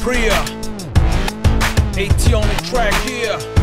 Priya, AT on the track here.